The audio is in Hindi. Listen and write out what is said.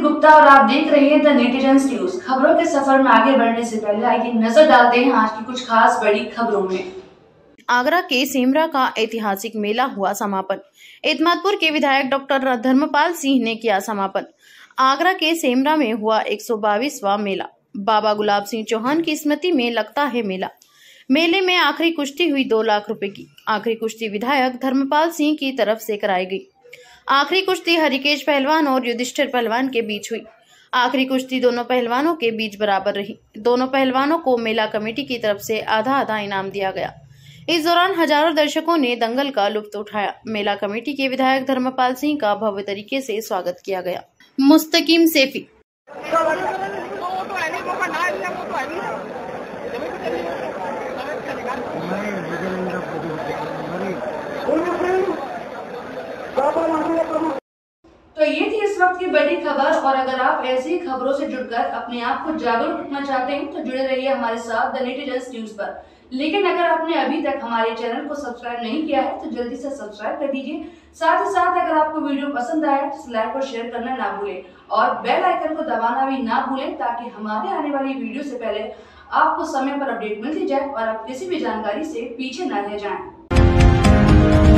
गुप्ता और आप देख रहे हैं द नेटिजन्स न्यूज़ खबरों के सफ़र में आगे बढ़ने से पहले आइए नज़र डालते हैं आज की कुछ खास बड़ी खबरों में। आगरा के सेमरा का ऐतिहासिक मेला हुआ समापन। एतमादपुर के विधायक डॉक्टर धर्मपाल सिंह ने किया समापन। आगरा के सेमरा में हुआ 122वां मेला। बाबा गुलाब सिंह चौहान की स्मृति में लगता है मेला। मेले में आखिरी कुश्ती हुई दो लाख रुपए की। आखिरी कुश्ती विधायक धर्मपाल सिंह की तरफ़ से कराई गई। आखिरी कुश्ती हरिकेश पहलवान और युधिष्ठिर पहलवान के बीच हुई। आखिरी कुश्ती दोनों पहलवानों के बीच बराबर रही। दोनों पहलवानों को मेला कमेटी की तरफ़ से आधा आधा इनाम दिया गया। इस दौरान हज़ारों दर्शकों ने दंगल का लुत्फ उठाया। मेला कमेटी के विधायक धर्मपाल सिंह का भव्य तरीके से स्वागत किया गया। मुस्तकीम सेफी। तो ये थी इस वक्त की बड़ी खबर, और अगर आप ऐसी खबरों से जुड़कर अपने आप को जागरूक रखना चाहते हैं तो जुड़े रहिए हमारे साथ द नेटिजन्स न्यूज़ पर लेकिन अगर आपने अभी तक हमारे चैनल को सब्सक्राइब नहीं किया है तो जल्दी से सब्सक्राइब कर दीजिए साथ ही साथ अगर आपको वीडियो पसंद आया तो लाइक और शेयर करना ना भूलें, और बेल आइकन को दबाना भी ना भूलें, ताकि हमारे आने वाली वीडियो से पहले आपको समय पर अपडेट मिलती जाए, और आप किसी भी जानकारी से पीछे न रह जाएँ।